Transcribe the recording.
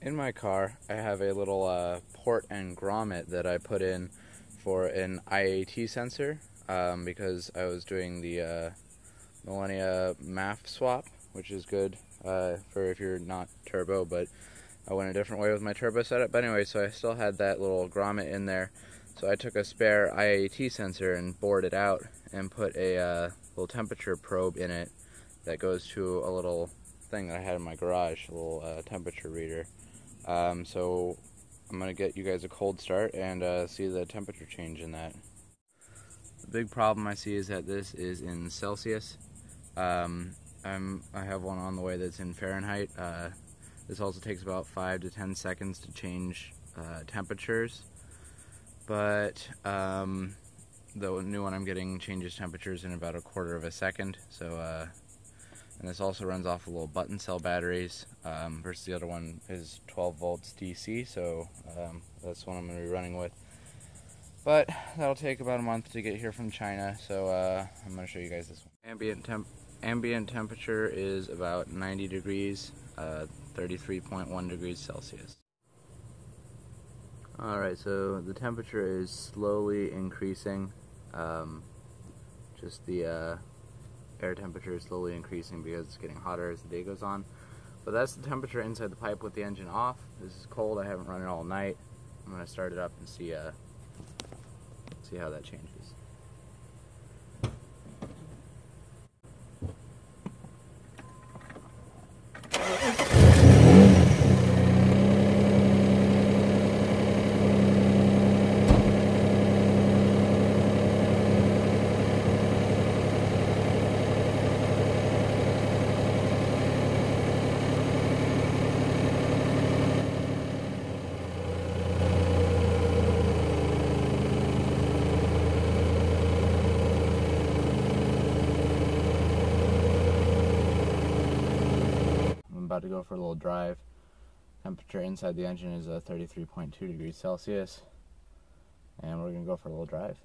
In my car, I have a little uh, port and grommet that I put in for an IAT sensor um, because I was doing the uh, Millenia MAF swap, which is good uh, for if you're not turbo, but I went a different way with my turbo setup. But anyway, so I still had that little grommet in there. So I took a spare IAT sensor and bored it out and put a uh, little temperature probe in it that goes to a little thing that I had in my garage, a little uh, temperature reader. Um, so I'm gonna get you guys a cold start and uh, see the temperature change in that. The big problem I see is that this is in Celsius. Um, I'm, I have one on the way that's in Fahrenheit. Uh, this also takes about 5 to 10 seconds to change uh, temperatures. But um, the new one I'm getting changes temperatures in about a quarter of a second. So uh, and this also runs off of little button cell batteries um, versus the other one is 12 volts DC so um, that's one I'm going to be running with. But that'll take about a month to get here from China so uh, I'm going to show you guys this one. Ambient temp ambient temperature is about 90 degrees uh, 33.1 degrees Celsius. Alright so the temperature is slowly increasing um, just the uh, air temperature is slowly increasing because it's getting hotter as the day goes on. But that's the temperature inside the pipe with the engine off. This is cold. I haven't run it all night. I'm going to start it up and see uh, see how that changes. About to go for a little drive. Temperature inside the engine is uh, 33.2 degrees Celsius. And we're going to go for a little drive.